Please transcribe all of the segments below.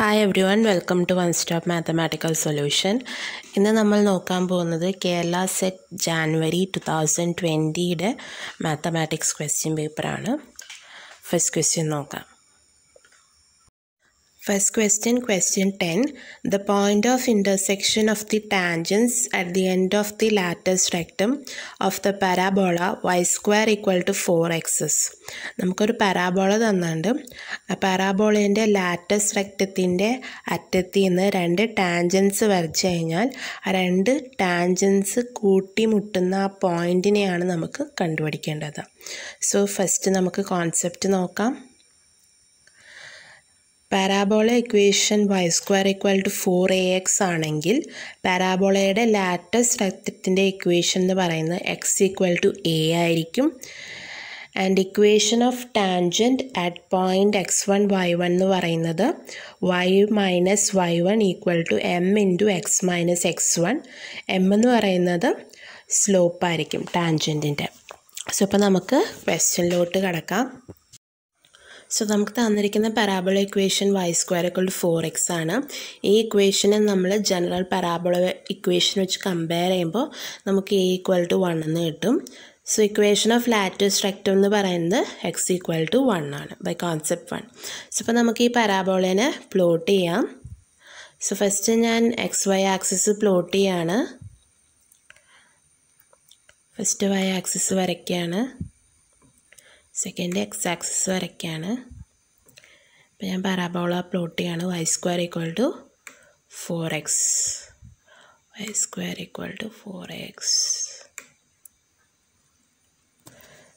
Hi everyone welcome to one stop mathematical solution ഇന്ന് നമ്മൾ നോക്കാൻ പോകുന്നത് Kerala SET January two thousand ട്വന്റിയുടെ mathematics question പേപ്പറാണ് ഫസ്റ്റ് ക്വസ്റ്റ്യൻ നോക്കാം. First question, question 10. The point of intersection of the tangents at the end of the lattice rectum of the parabola y square equal to 4xs. നമുക്കൊരു parabola തന്നുണ്ട് ആ പരാബോളേന്റെ latus റെക്റ്റത്തിന്റെ അറ്റത്തിൽ നിന്ന് രണ്ട് tangents വരച്ചു കഴിഞ്ഞാൽ ആ രണ്ട് ടാൻജൻസ് കൂട്ടിമുട്ടുന്ന ആ പോയിന്റിനെയാണ് നമുക്ക് കണ്ടുപിടിക്കേണ്ടത് സോ ഫസ്റ്റ് നമുക്ക് കോൺസെപ്റ്റ് നോക്കാം parabola equation y square equal to four a x ആണെങ്കിൽ പാരാബോളയുടെ ലാറ്റസ് റെക്റ്റത്തിന്റെ ഇക്വേഷൻ എന്ന് പറയുന്നത് എക്സ് ഈക്വൽ ടു എ ആയിരിക്കും. And equation of tangent at point x one y one എന്ന് പറയുന്നത് y minus y one equal to m into x minus x one m എന്ന് പറയുന്നത് സ്ലോപ്പായിരിക്കും ടാൻജന്റിന്റെ സോ ഇപ്പോൾ നമുക്ക് ക്വസ്റ്റ്യനിലോട്ട് കിടക്കാം. സോ നമുക്ക് തന്നിരിക്കുന്ന parabola equation y square equal to four x ആണ്. ഈ ഇക്വേഷനെ നമ്മൾ ജനറൽ പരാബോള ഇക്വേഷൻ വെച്ച് കമ്പയർ ചെയ്യുമ്പോൾ നമുക്ക് എ ഈക്വൽ ടു വൺ എന്ന് കിട്ടും. So equation of latus rectum എന്ന് പറയുന്നത് എക്സ് ഈക്വൽ ടു വൺ ആണ് ബൈ കോൺസെപ്റ്റ് വൺ സോ ഇപ്പോൾ നമുക്ക് ഈ പരാബോളേനെ പ്ലോട്ട് ചെയ്യാം. സോ ഫസ്റ്റ് ഞാൻ എക്സ് വൈ ആക്സിസ് പ്ലോട്ട് ചെയ്യാണ്. ഫസ്റ്റ് വൈ ആക്സിസ് വരയ്ക്കുകയാണ് സെക്കൻഡ് എക്സ് ആക്സസ് വരയ്ക്കുകയാണ് അപ്പോൾ ഞാൻ പരാബോള പ്ലോട്ട് ചെയ്യാണ്. Y square equal to four x. Y square equal to four x.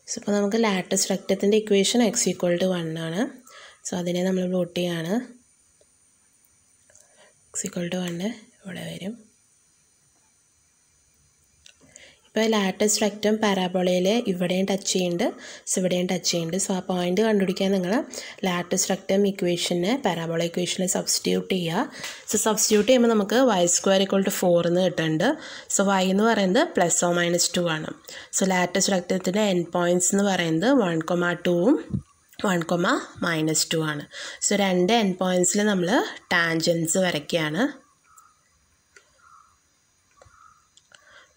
So ഇപ്പോൾ നമുക്ക് latus റക്റ്റത്തിന്റെ equation x equal to one ആണ്. So അതിനെ നമ്മൾ പ്ലോട്ട് ചെയ്യാണ്. എക്സ് ഈക്വൽ ടു വണ്ണ് ഇവിടെ വരും. ഇപ്പോൾ ലാറ്റസ് റെക്റ്റം പാരാബോളയിൽ ഇവിടെയും ടച്ച് ചെയ്യുന്നുണ്ട്. സോ ഇവിടെയും ടച്ച് ചെയ്യുന്നുണ്ട്. സോ ആ പോയിന്റ് കണ്ടുപിടിക്കാൻ നിങ്ങൾ ലാറ്റസ് റെക്റ്റം ഇക്വേഷനെ പാരാബോള ഇക്വേഷനെ സബ്സ്റ്റിറ്റ്യൂട്ട് ചെയ്യുക. സോ സബ്സ്റ്റിറ്റ്യൂട്ട് ചെയ്യുമ്പോൾ നമുക്ക് y square equal to four എന്ന് കിട്ടുന്നുണ്ട്. സോ വൈ എന്ന് പറയുന്നത് പ്ലസ് ഓ മൈനസ് ടു ആണ്. സോ ലാറ്റസ് റെക്റ്റത്തിന്റെ എൻ പോയിന്റ്സ് എന്ന് പറയുന്നത് വൺ കൊമ ടൂവും വൺ കൊമ മൈനസ് ടു ആണ്. സോ രണ്ട് എൻ പോയിന്റ്സിൽ നമ്മൾ ടാൻജൻസ് വരയ്ക്കുകയാണ്.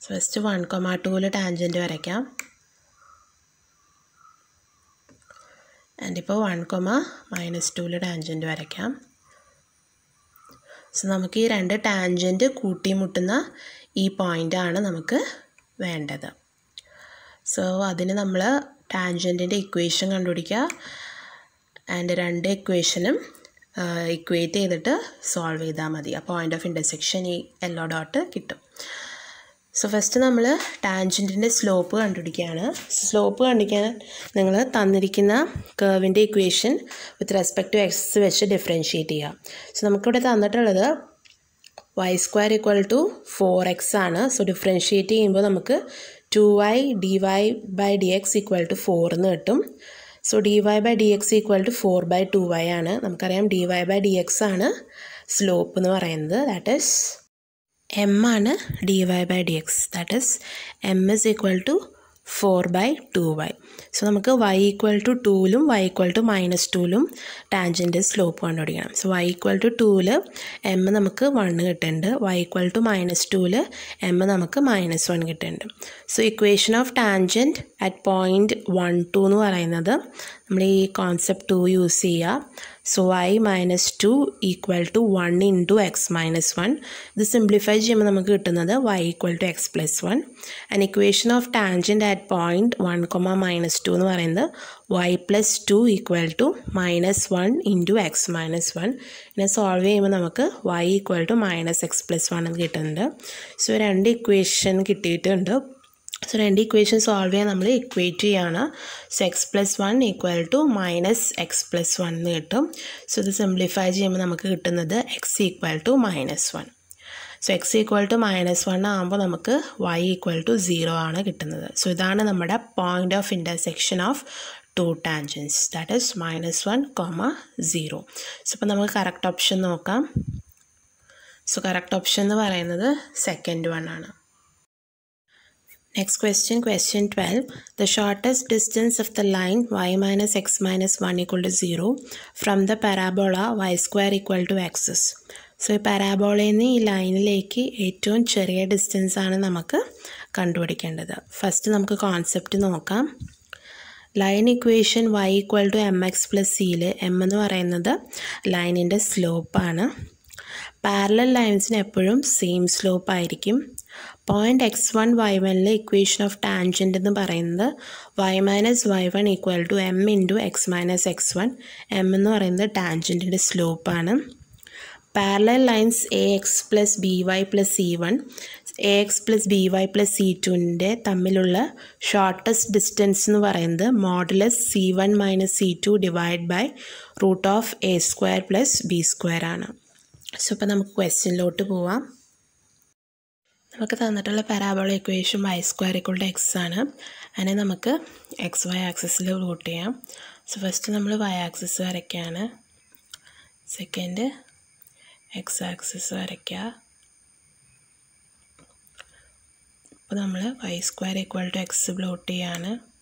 ഫസ്റ്റ് വൺ കൊമ ടൂവിൽ ടാൻജന്റ് വരയ്ക്കാം. ആൻഡ് ഇപ്പോൾ വൺ കൊമ മൈനസ് ടൂവിൽ ടാൻജന്റ് വരയ്ക്കാം. സോ നമുക്ക് ഈ രണ്ട് ടാൻജന്റ് കൂട്ടിമുട്ടുന്ന ഈ പോയിന്റാണ് നമുക്ക് വേണ്ടത്. സോ അതിന് നമ്മൾ ടാൻജന്റിന്റെ ഇക്വേഷൻ കണ്ടുപിടിക്കുക. ആൻഡ് രണ്ട് ഇക്വേഷനും ഇക്വേറ്റ് ചെയ്തിട്ട് സോൾവ് ചെയ്താൽ മതി. ആ പോയിന്റ് ഓഫ് ഇന്റർസെക്ഷൻ ഈ യെല്ലോ ഡോട്ട് കിട്ടും. സോ ഫസ്റ്റ് നമ്മൾ ടാൻജന്റിന്റെ സ്ലോപ്പ് കണ്ടുപിടിക്കുകയാണ്. സ്ലോപ്പ് കണ്ടുപിടിക്കാൻ നിങ്ങൾ തന്നിരിക്കുന്ന കേവിന്റെ equation with respect to x വെച്ച് ഡിഫറൻഷ്യേറ്റ് ചെയ്യുക. സോ നമുക്കിവിടെ തന്നിട്ടുള്ളത് y square equal to four x ആണ്. സോ ഡിഫറൻഷ്യേറ്റ് ചെയ്യുമ്പോൾ നമുക്ക് two y d y by d x equal to four എന്ന് കിട്ടും. So d y by d x equal to four by two y ആണ്. നമുക്കറിയാം d y by d x ആണ് slope എന്ന് പറയുന്നത്. ദാറ്റ് ഈസ് എം ആണ് d y by d x that is m is equal to four by two y so നമുക്ക് y equal to ടൂവിലും y equal to minus ടൂവിലും ടാൻജന്റെ slope കണ്ടുപിടിക്കണം. So y equal to ടൂവിൽ m നമുക്ക് one കിട്ടുന്നുണ്ട്. Y equal to minus ടൂവിൽ m നമുക്ക് മൈനസ് വൺ കിട്ടുന്നുണ്ട്. So equation of tangent at point one two എന്ന് പറയുന്നത് നമ്മൾ ഈ കോൺസെപ്റ്റ് ടു യൂസ് ചെയ്യുക. So y minus two equal to one into x minus one ഇത് സിംപ്ലിഫൈ ചെയ്യുമ്പോൾ നമുക്ക് കിട്ടുന്നത് y equal to x plus one and equation of tangent at point one comma minus two എന്ന് പറയുന്നത് y plus two equal to minus one into x minus one ഇനി solve ചെയ്യുമ്പോൾ നമുക്ക് y equal to minus x plus one എന്ന് കിട്ടുന്നുണ്ട്. So രണ്ട് equation കിട്ടിയിട്ടുണ്ട്. So രണ്ട് ഇക്വേഷൻ സോൾവ് ചെയ്യാൻ നമ്മൾ ഇക്വേറ്റ് ചെയ്യുകയാണ് so x plus one equal to minus x plus one എന്ന് കിട്ടും. സോ ഇത് സിംപ്ലിഫൈ ചെയ്യുമ്പോൾ നമുക്ക് കിട്ടുന്നത് x equal to minus one so x equal to minus one ആകുമ്പോൾ നമുക്ക് വൈ ഈക്വൽ ടു സീറോ ആണ് കിട്ടുന്നത്. സോ ഇതാണ് നമ്മുടെ point of intersection of two tangents that is minus one comma zero so ഇപ്പോൾ നമുക്ക് കറക്റ്റ് ഓപ്ഷൻ നോക്കാം. So correct option എന്ന് പറയുന്നത് സെക്കൻഡ് വൺ ആണ്. Next question, question 12. The shortest distance of the line y minus x minus 1 equal to 0 from the parabola y square equal to axis. So ഈ പരാബോളയിൽ ഈ ലൈനിലേക്ക് ഏറ്റവും ചെറിയ ഡിസ്റ്റൻസ് ആണ് നമുക്ക് കണ്ടുപിടിക്കേണ്ടത് ഫസ്റ്റ് നമുക്ക് കോൺസെപ്റ്റ് നോക്കാം line equation y equal to m x plus സിയിൽ എം എന്ന് പറയുന്നത് ലൈനിന്റെ സ്ലോപ്പാണ് പാരലൽ ലൈൻസിന് എപ്പോഴും സെയിം സ്ലോപ്പ് ആയിരിക്കും പോയിന്റ് എക്സ് വൺ വൈ വണ്ണിലെ ഇക്വേഷൻ ഓഫ് ടാൻജന്റ് എന്ന് പറയുന്നത് y minus y one equal to m into x minus x one m എന്ന് പറയുന്നത് ടാൻജന്റിന്റെ സ്ലോപ്പാണ് parallel lines a x plus b y plus c one a x plus b y plus c ടുവിന്റെ തമ്മിലുള്ള shortest distance എന്ന് പറയുന്നത് modulus c one minus c two divide by root of a square plus b square ആണ്. So ഇപ്പോൾ നമുക്ക് ക്വസ്റ്റ്യനിലോട്ട് പോവാം. നമുക്ക് തന്നിട്ടുള്ള parabola equation y square equal to x ആണ്. അതിനെ നമുക്ക് എക്സ് വൈ ആക്സിസിൽ റൂട്ട് ചെയ്യാം. സോ ഫസ്റ്റ് നമ്മൾ വൈ ആക്സിസ് വരയ്ക്കുകയാണ് സെക്കൻഡ് എക്സ് ആക്സിസ് വരയ്ക്കുക. അപ്പോൾ നമ്മൾ y square equal to x plot ചെയ്യാണ്.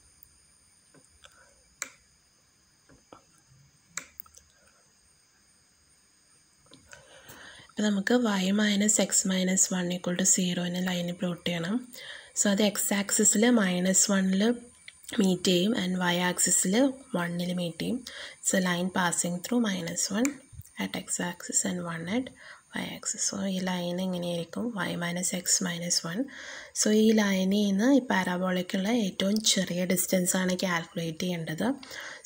അപ്പോൾ നമുക്ക് y minus x minus one equal to സീറോനെ ലൈന് പ്ലോട്ട് ചെയ്യണം. സോ അത് എക്സ് ആക്സിസിൽ മൈനസ് വണ്ണിൽ മീറ്റ് ചെയ്യും ആൻഡ് വൈ ആക്സിസിൽ വണ്ണിൽ മീറ്റ് ചെയ്യും. So line passing through minus one at x axis and one at y axis so ഈ ലൈൻ എങ്ങനെയായിരിക്കും? Y minus x minus one so ഈ ലൈനിൽ നിന്ന് ഈ പാരാബോളയ്ക്കുള്ള ഏറ്റവും ചെറിയ ഡിസ്റ്റൻസ് ആണ് കാൽക്കുലേറ്റ് ചെയ്യേണ്ടത്.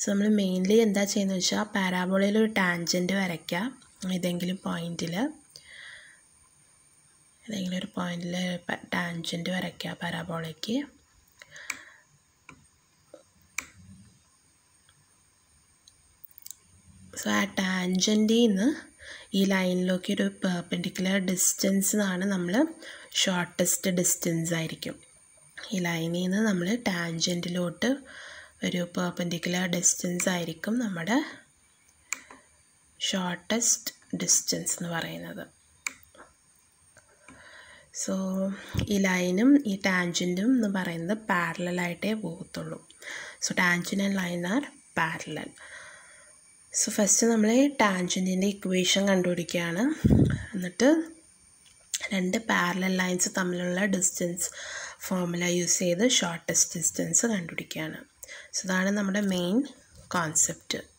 സോ നമ്മൾ മെയിൻലി എന്താ ചെയ്യുന്നത് വെച്ചാൽ പാരാബോളയിൽ ഒരു ടാൻജന്റ് വരയ്ക്കുക ഏതെങ്കിലും പോയിന്റിൽ ഏതെങ്കിലും ഒരു പോയിന്റിൽ ടാൻജന്റ് വരയ്ക്കുക പാരാബോളയ്ക്ക്. സോ ആ ടാൻജന്റിൽ നിന്ന് ഈ ലൈനിലേക്ക് ഒരു പെർപെൻഡിക്കുലർ ഡിസ്റ്റൻസ് എന്നാണ് നമ്മൾ ഷോർട്ടസ്റ്റ് ഡിസ്റ്റൻസ് ആയിരിക്കും. ഈ ലൈനിൽ നിന്ന് നമ്മൾ ടാൻജന്റിലോട്ട് ഒരു പെർപെൻഡിക്കുലർ ഡിസ്റ്റൻസ് ആയിരിക്കും നമ്മുടെ ഷോർട്ടസ്റ്റ് ഡിസ്റ്റൻസ് എന്ന് പറയുന്നത്. സോ ഈ ലൈനും ഈ ടാൻജന്റും എന്ന് പറയുന്നത് പാരലായിട്ടേ പോകത്തുള്ളൂ. So tangent and line are parallel so first നമ്മൾ ടാൻജന്റിന്റെ ഇക്വേഷൻ കണ്ടുപിടിക്കുകയാണ്. എന്നിട്ട് രണ്ട് പാരലൽ ലൈൻസ് തമ്മിലുള്ള ഡിസ്റ്റൻസ് ഫോർമുല യൂസ് ചെയ്ത് ഷോർട്ടസ്റ്റ് ഡിസ്റ്റൻസ് കണ്ടുപിടിക്കുകയാണ്. സോ ഇതാണ് നമ്മുടെ മെയിൻ കോൺസെപ്റ്റ്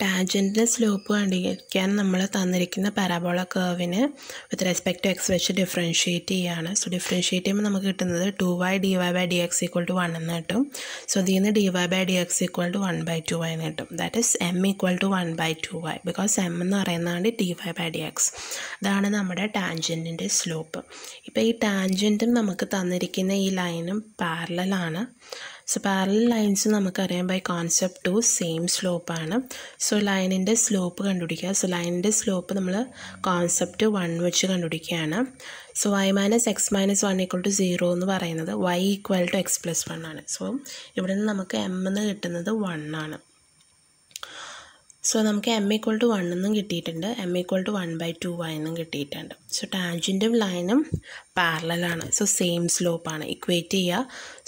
ടാൻജന്റിന്റെ സ്ലോപ്പ് കണ്ടുപിടിക്കാൻ നമ്മൾ തന്നിരിക്കുന്ന പാരാബോള കേർവിന് വിത്ത് റെസ്പെക്ട് ടു എക്സ് വെച്ച് ഡിഫറൻഷ്യേറ്റ് ചെയ്യുകയാണ് സോ ഡിഫറൻഷ്യേറ്റ് ചെയ്യുമ്പോൾ നമുക്ക് കിട്ടുന്നത് two y d y by d x equal to one എന്ന് കിട്ടും. സോ ഇതിൽ നിന്ന് d y by d x equal to one by two y എന്ന് കിട്ടും. That is m equal to one by two y because m എന്ന് പറയുന്നതാണ് d y by d x അതാണ് നമ്മുടെ ടാൻജന്റിന്റെ സ്ലോപ്പ്. ഇപ്പോൾ ഈ ടാൻജന്റും നമുക്ക് തന്നിരിക്കുന്ന ഈ ലൈനും പാരലാണ് സോ പാരലൽ ലൈൻസ് നമുക്കറിയാം ബൈ കോൺസെപ്റ്റ് ടു സെയിം സ്ലോപ്പാണ് സോ ലൈനിന്റെ സ്ലോപ്പ് കണ്ടുപിടിക്കുക. സോ ലൈനിന്റെ സ്ലോപ്പ് നമ്മൾ കോൺസെപ്റ്റ് വൺ വെച്ച് കണ്ടുപിടിക്കുകയാണ്. So y minus x minus one equal to zero എന്ന് പറയുന്നത് y equal to x plus one ആണ്. സോ ഇവിടെ നിന്ന് നമുക്ക് എം എന്ന് കിട്ടുന്നത് വൺ ആണ്. സോ നമുക്ക് എം ഈക്വൽ ടു വൺ എന്നും കിട്ടിയിട്ടുണ്ട്. M equal to one by two y എന്നും കിട്ടിയിട്ടുണ്ട്. സോ ടാൻജിന്റെ ലൈനും പാരലാണ് സോ സെയിം സ്ലോപ്പാണ് ഇക്വേറ്റ് ചെയ്യുക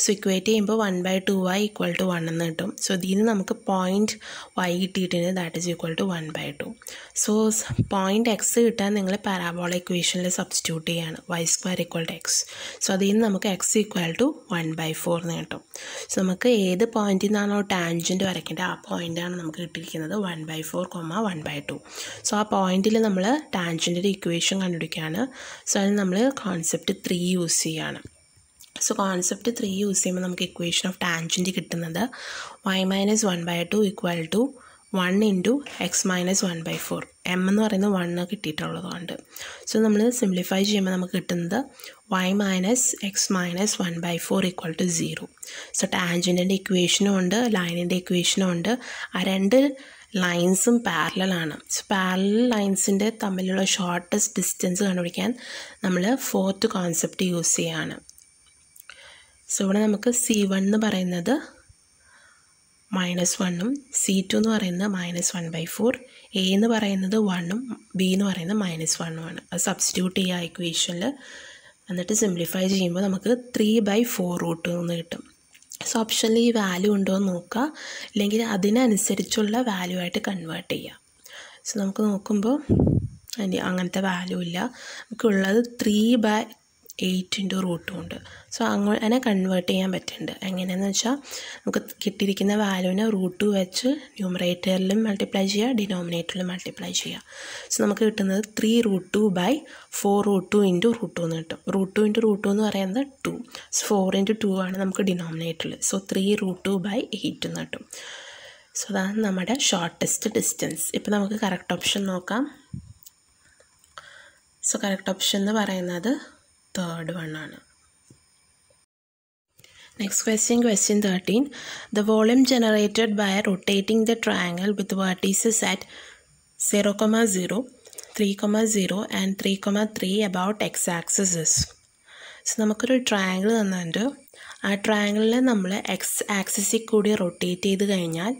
സോ ഇക്വേറ്റ് ചെയ്യുമ്പോൾ one by two y equal to one എന്ന് കിട്ടും. സോ ഇതിൽ നിന്ന് നമുക്ക് പോയിന്റ് വൈ കിട്ടിയിട്ടുണ്ട്. That is equal to one by two so point x കിട്ടാൻ നിങ്ങൾ പാരാബോള ഇക്വേഷനിൽ സബ്സ്റ്റിറ്റ്യൂട്ട് ചെയ്യാണ്. Y square equal to x so അതിൽ നിന്ന് നമുക്ക് x equal to one by four എന്ന് കിട്ടും. സോ നമുക്ക് ഏത് പോയിന്റിൽ നിന്നാണോ ടാൻജന്റ് വരയ്ക്കേണ്ടത് ആ പോയിന്റാണ് നമുക്ക് കിട്ടിയിരിക്കുന്നത്. One by four comma one by two so ആ പോയിന്റിൽ നമ്മൾ ടാൻജന്റിന്റെ ഇക്വേഷൻ കണ്ടുപിടിക്കുകയാണ് സോ അതിന് നമ്മൾ കോൺസെപ്റ്റ് ത്രീ യൂസ് ചെയ്യുകയാണ് സോ കോൺസെപ്റ്റ് ത്രീ യൂസ് ചെയ്യുമ്പോൾ നമുക്ക് ഇക്വേഷൻ ഓഫ് ടാൻജന്റ് കിട്ടുന്നത്. Y minus one by two equal to one into x minus one by four m എന്ന് പറയുന്നത് വണ്ണ് കിട്ടിയിട്ടുള്ളതുകൊണ്ട്. സോ നമ്മൾ സിംപ്ലിഫൈ ചെയ്യുമ്പോൾ നമുക്ക് കിട്ടുന്നത് y minus x minus one by four equal to zero so ടാൻജന്റിന്റെ ഇക്വേഷനും ഉണ്ട് ലൈനിന്റെ ഇക്വേഷനും ഉണ്ട്. ആ രണ്ട് ലൈൻസും പാരലാണ് പാരലൽ ലൈൻസിന്റെ തമ്മിലുള്ള ഷോർട്ടസ്റ്റ് ഡിസ്റ്റൻസ് കണ്ടുപിടിക്കാൻ നമ്മൾ ഫോർത്ത് കോൺസെപ്റ്റ് യൂസ് ചെയ്യുകയാണ് സോ ഇവിടെ നമുക്ക് സി വൺ എന്ന് പറയുന്നത് മൈനസ് വണ്ണും സി ടു എന്ന് പറയുന്നത് minus one by four a എന്ന് പറയുന്നത് വണ്ണും ബി എന്ന് പറയുന്നത് മൈനസ് വണ്ണുമാണ് അത് സബ്സ്റ്റിറ്റ്യൂട്ട് ചെയ്യുക ഇക്വേഷനിൽ എന്നിട്ട് സിംപ്ലിഫൈ ചെയ്യുമ്പോൾ നമുക്ക് ത്രീ ബൈ ഫോർ റൂട്ട് എന്ന് കിട്ടും. സോ ഓപ്ഷനിൽ ഈ വാല്യൂ ഉണ്ടോ എന്ന് നോക്കുക. അല്ലെങ്കിൽ അതിനനുസരിച്ചുള്ള വാല്യൂ ആയിട്ട് കൺവേർട്ട് ചെയ്യുക. സോ നമുക്ക് നോക്കുമ്പോൾ അതിന് അങ്ങനത്തെ വാല്യൂ ഇല്ല. നമുക്കുള്ളത് ത്രീ ബൈ എയ്റ്റ് ഇന്റു റൂട്ടും ഉണ്ട്. സോ അങ്ങനെ കൺവേർട്ട് ചെയ്യാൻ പറ്റുന്നുണ്ട്. എങ്ങനെയാണെന്ന് വെച്ചാൽ നമുക്ക് കിട്ടിയിരിക്കുന്ന വാല്യൂവിനെ റൂട്ട് വെച്ച് ന്യൂമറേറ്ററിലും മൾട്ടിപ്ലൈ ചെയ്യുക ഡിനോമിനേറ്ററിലും മൾട്ടിപ്ലൈ ചെയ്യുക സോ നമുക്ക് കിട്ടുന്നത് three root two by four root two into root two എന്ന് കിട്ടും. Root two into root two എന്ന് പറയുന്നത് two so four into two ആണ് നമുക്ക് ഡിനോമിനേറ്ററിൽ so three root two by eight എന്ന് കിട്ടും. സോ അതാണ് നമ്മുടെ ഷോർട്ടസ്റ്റ് ഡിസ്റ്റൻസ് ഇപ്പോൾ നമുക്ക് കറക്റ്റ് ഓപ്ഷൻ നോക്കാം. സോ കറക്റ്റ് ഓപ്ഷൻ എന്ന് പറയുന്നത് തേർഡ് വൺ ആണ്. Thirteen the volume generated by rotating the triangle with vertices at zero comma zero three comma zero and three comma three about x axis so നമുക്കൊരു triangle തന്നിട്ടുണ്ട്. ആ ട്രയാങ്കിളിൽ നമ്മൾ X ആക്സിസിൽ കൂടി rotate ചെയ്ത് കഴിഞ്ഞാൽ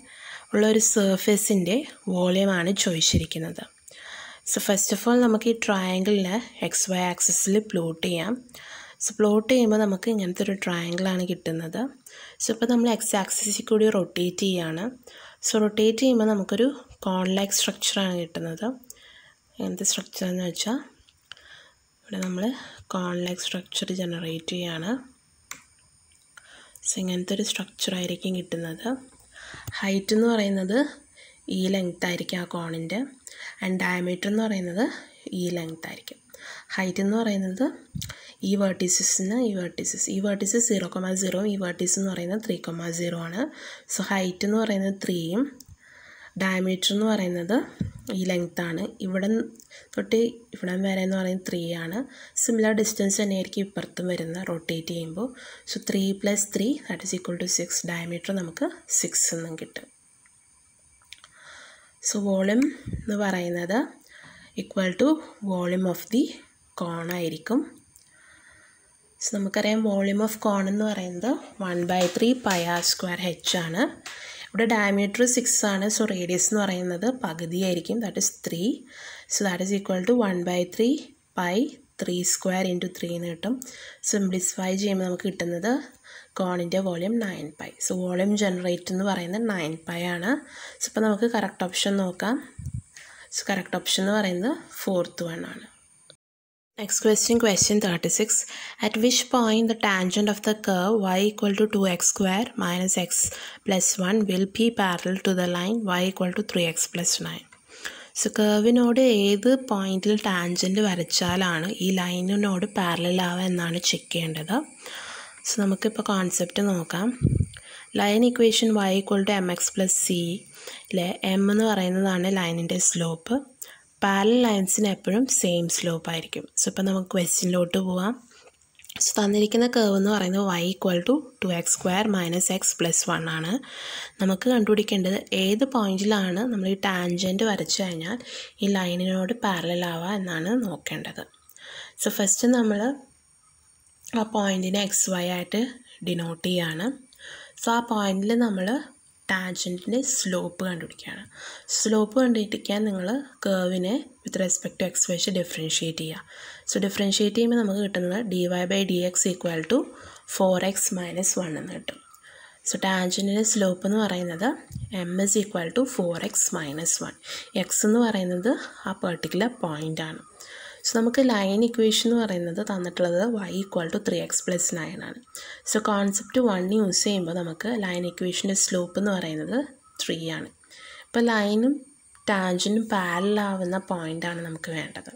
ഉള്ള ഒരു സർഫേസിന്റെ വോളിയമാണ് ചോദിച്ചിരിക്കുന്നത്. സോ ഫസ്റ്റ് ഓഫ് ഓൾ നമുക്ക് ഈ ട്രയാങ്കിളിനെ എക്സ് വൈ ആക്സിസിൽ പ്ലോട്ട് ചെയ്യാം. സോ പ്ലോട്ട് ചെയ്യുമ്പോൾ നമുക്ക് ഇങ്ങനത്തെ ഒരു ട്രയാങ്കിളാണ് കിട്ടുന്നത്. സോ ഇപ്പോൾ നമ്മൾ എക്സ് ആക്സിസിൽ കൂടി റൊട്ടേറ്റ് ചെയ്യുകയാണ് സോ റൊട്ടേറ്റ് ചെയ്യുമ്പോൾ നമുക്കൊരു കോൺലൈക്ക് സ്ട്രക്ചറാണ് കിട്ടുന്നത്. എങ്ങനത്തെ സ്ട്രക്ചർ എന്ന് വെച്ചാൽ ഇവിടെ നമ്മൾ കോൺലൈക്ക് സ്ട്രക്ചർ ജനറേറ്റ് ചെയ്യാണ്. സോ ഇങ്ങനത്തെ ഒരു സ്ട്രക്ചറായിരിക്കും കിട്ടുന്നത്. ഹൈറ്റ് എന്ന് പറയുന്നത് ഈ ലെങ്ത് ആയിരിക്കും ആ കോണിന്റെ. ആൻഡ് ഡയമീറ്റർ എന്ന് പറയുന്നത് ഈ ലെങ്ത് ആയിരിക്കും. ഹൈറ്റ് എന്ന് പറയുന്നത് ഈ വേർട്ടീസസിന് ഈ വേർട്ടീസസ് ഈ വേർട്ടീസസ് സീറോ കൊമ സീറോ ഈ വേർട്ടീസ് എന്ന് പറയുന്നത് ത്രീ കൊമ സീറോ ആണ്. സോ ഹൈറ്റ് എന്ന് പറയുന്നത് ത്രീയും ഡയമീറ്റർ എന്ന് പറയുന്നത് ഈ ലെങ്ത് ആണ്. ഇവിടെ തൊട്ട് ഇവിടെ വരെ എന്ന് പറയുന്നത് ത്രീ ആണ്. സിമിലർ ഡിസ്റ്റൻസ് തന്നെയായിരിക്കും ഇപ്പുറത്തും വരുന്നത്. റൊട്ടേറ്റ് ചെയ്യുമ്പോൾ. So three plus three that is equal to six diameter നമുക്ക് സിക്സ് എന്നും കിട്ടും. സോ വോളിയം എന്ന് പറയുന്നത് equal to volume of the cone ആയിരിക്കും. സോ നമുക്കറിയാം വോളിയം ഓഫ് കോൺ എന്ന് പറയുന്നത് one by three pi r square h ആണ്. ഇവിടെ ഡയമീറ്റർ സിക്സ് ആണ്. സോ റേഡിയസ് എന്ന് പറയുന്നത് പകുതിയായിരിക്കും that is three so that is equal to one by three pi three square into three എന്ന് കിട്ടും. സിംപ്ലിഫൈ ചെയ്യുമ്പോൾ നമുക്ക് കിട്ടുന്നത് കോണിന്റെ volume nine pi so volume generate എന്ന് പറയുന്നത് നയൻ പൈ ആണ്. സോ ഇപ്പോൾ നമുക്ക് കറക്റ്റ് ഓപ്ഷൻ നോക്കാം. സോ കറക്റ്റ് ഓപ്ഷൻ എന്ന് പറയുന്നത് ഫോർത്ത് വൺ ആണ്. Next question question thirty six at 36. Point the tangent of the of the curve y equal to 2x square minus x plus 1 will be parallel to the line y equal to 3x plus 9? So കേവിനോട് ഏത് പോയിന്റിൽ tangent വരച്ചാലാണ് ഈ ലൈനിനോട് പാരലാവുക എന്നാണ് check ചെയ്യേണ്ടത്. So നമുക്കിപ്പോൾ concept നോക്കാം. Line equation y equal to m x plus സിയിലെ m എന്ന് പറയുന്നതാണ് ലൈനിന്റെ സ്ലോപ്പ് പാരൽ ലൈൻസിന് എപ്പോഴും സെയിം സ്ലോപ്പ് ആയിരിക്കും. സോ ഇപ്പോൾ നമുക്ക് ക്വസ്റ്റ്യനിലോട്ട് പോവാം. സോ തന്നിരിക്കുന്ന കേവ് എന്ന് പറയുന്നത് y equal to two x square minus x plus one ആണ്. നമുക്ക് കണ്ടുപിടിക്കേണ്ടത് ഏത് പോയിന്റിലാണ് നമ്മൾ ഈ ടാൻജന്റ് വരച്ചു കഴിഞ്ഞാൽ ഈ ലൈനിനോട് പാരലൽ ആവുക എന്നാണ് നോക്കേണ്ടത്. സോ ഫസ്റ്റ് നമ്മൾ ആ പോയിന്റിനെ എക്സ് വൈ ആയിട്ട് ഡിനോട്ട് ചെയ്യാണ്. സോ ആ പോയിന്റിൽ നമ്മൾ ടാൻജന്റിന്റെ സ്ലോപ്പ് കണ്ടുപിടിക്കുകയാണ്. സ്ലോപ്പ് കണ്ടുപിടിക്കാൻ നിങ്ങൾ കേവിനെ വിത്ത് റെസ്പെക്ട് ടു എക്സ് വെച്ച് ഡിഫറൻഷ്യേറ്റ് ചെയ്യുക. സോ ഡിഫറൻഷ്യേറ്റ് ചെയ്യുമ്പോൾ നമുക്ക് കിട്ടുന്നത് d y by d x equal to four x minus one എന്ന് കിട്ടും. സോ ടാൻജന്റിന്റെ സ്ലോപ്പ് എന്ന് പറയുന്നത് m s equal to four x minus one x എന്ന് പറയുന്നത് ആ പെർട്ടിക്കുലർ പോയിന്റ് ആണ്. സോ നമുക്ക് ലൈൻ ഇക്വേഷൻ എന്ന് പറയുന്നത് തന്നിട്ടുള്ളത് y equal to three x plus nine ആണ്. സോ കോൺസെപ്റ്റ് വൺ യൂസ് ചെയ്യുമ്പോൾ നമുക്ക് ലൈൻ ഇക്വേഷന്റെ സ്ലോപ്പ് എന്ന് പറയുന്നത് ത്രീ ആണ്. ഇപ്പോൾ ലൈനും ടാഞ്ചിനും പാരലാവുന്ന പോയിന്റാണ് നമുക്ക് വേണ്ടത്.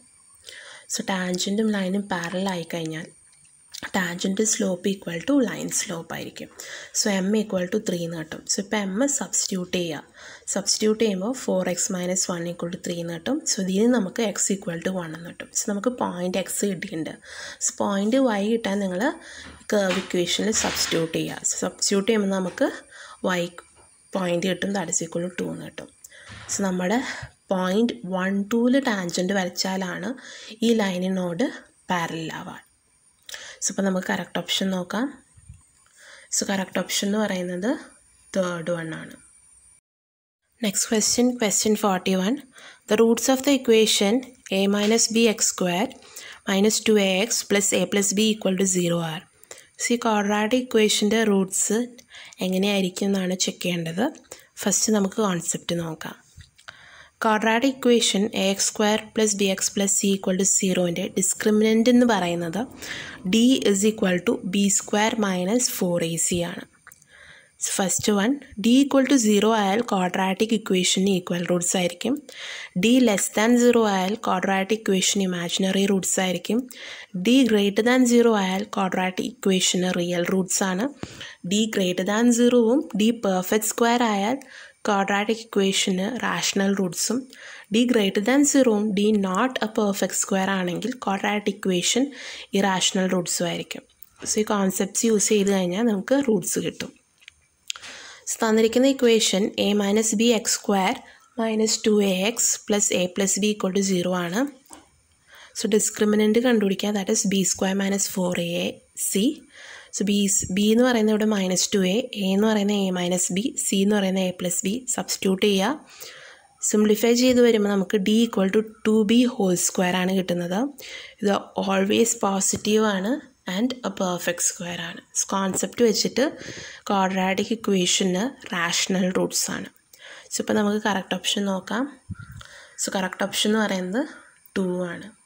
സോ ടാൻജന്റും ലൈനും പാരലായി കഴിഞ്ഞാൽ tangent slope equal to line slope ആയിരിക്കും. So m equal to three എന്ന് കിട്ടും. സോ ഇപ്പോൾ എം സബ്സ്റ്റിറ്റ്യൂട്ട് ചെയ്യുക സബ്സ്റ്റിറ്റ്യൂട്ട് ചെയ്യുമ്പോൾ four x minus one equal to three എന്ന് കിട്ടും. സോ ഇതിന് നമുക്ക് എക്സ് ഈക്വൽ ടു വൺ എന്ന് കിട്ടും. സോ നമുക്ക് പോയിന്റ് എക്സ് കിട്ടിയിട്ടുണ്ട്. സോ പോയിന്റ് വൈ കിട്ടാൻ നിങ്ങൾ കർവ് ഇക്വേഷനിൽ സബ്സ്റ്റിറ്റ്യൂട്ട് ചെയ്യുക സബ്സ്റ്റിറ്റ്യൂട്ട് ചെയ്യുമ്പോൾ നമുക്ക് വൈ പോയിന്റ് കിട്ടും. ദാറ്റ് ഈക്വൽ ടു എന്ന് കിട്ടും. സോ നമ്മുടെ പോയിന്റ് വൺ ടൂവിൽ ടാൻജന്റ് വരച്ചാലാണ് ഈ ലൈനിനോട് പാരലാവാൻ സോ അപ്പോൾ നമുക്ക് കറക്റ്റ് ഓപ്ഷൻ നോക്കാം. സോ കറക്റ്റ് ഓപ്ഷൻ എന്ന് പറയുന്നത് തേർഡ് വൺ ആണ്. Next question question forty one the roots of the equation a minus b x square minus two a x plus a plus b equal to zero are c quadratic ഇക്വേഷന്റെ roots എങ്ങനെയായിരിക്കും എന്നാണ് check ചെയ്യേണ്ടത്. First നമുക്ക് concept നോക്കാം. Quadratic equation a x square plus b x plus c equal to സീറോന്റെ discriminant എന്ന് പറയുന്നത് d is equal to b square minus four a c ആണ്. First one d equal to zero ആയാൽ quadratic ഇക്വേഷന് equal roots ആയിരിക്കും. D less than zero ആയാൽ quadratic equation imaginary roots ആയിരിക്കും. D greater than zero ആയാൽ quadratic ഇക്വേഷന് real roots ആണ്. D greater than സീറോവും ഡി പെർഫെക്റ്റ് സ്ക്വയർ ആയാൽ ക്വാഡ്രാറ്റിക് ഇക്വേഷന് റാഷണൽ റൂട്ട്സും D greater than സീറോവും d not a perfect square ആണെങ്കിൽ ക്വാഡ്രാറ്റിക് ഇക്വേഷൻ ഇറാഷണൽ റൂട്ട്സും ആയിരിക്കും. സോ ഈ കോൺസെപ്റ്റ്സ് യൂസ് ചെയ്ത് കഴിഞ്ഞാൽ നമുക്ക് റൂട്ട്സ് കിട്ടും. തന്നിരിക്കുന്ന equation a minus b x square minus two a x plus a plus b equal to zero ആണ്. സോ ഡിസ്ക്രിമിനന്റ് കണ്ടുപിടിക്കുക that is b square minus four a c so b b എന്ന് പറയുന്നത് ഇവിടെ minus two A A എന്ന് പറയുന്നത് A minus B c എന്ന് പറയുന്നത് a plus b substitute ചെയ്യുക. സിംപ്ലിഫൈ ചെയ്ത് വരുമ്പോൾ നമുക്ക് d equal to two b whole square ആണ് കിട്ടുന്നത്. ഇത് ഓൾവേസ് പോസിറ്റീവ് ആണ് ആൻഡ് എ പെർഫെക്റ്റ് സ്ക്വയർ ആണ്. കോൺസെപ്റ്റ് വെച്ചിട്ട് ക്വാഡ്രാറ്റിക് ഇക്വേഷന് റാഷണൽ റൂട്ട്സ് ആണ്. സോ ഇപ്പോൾ നമുക്ക് കറക്റ്റ് ഓപ്ഷൻ നോക്കാം. സോ കറക്റ്റ് ഓപ്ഷൻ എന്ന് പറയുന്നത് ടു ആണ്.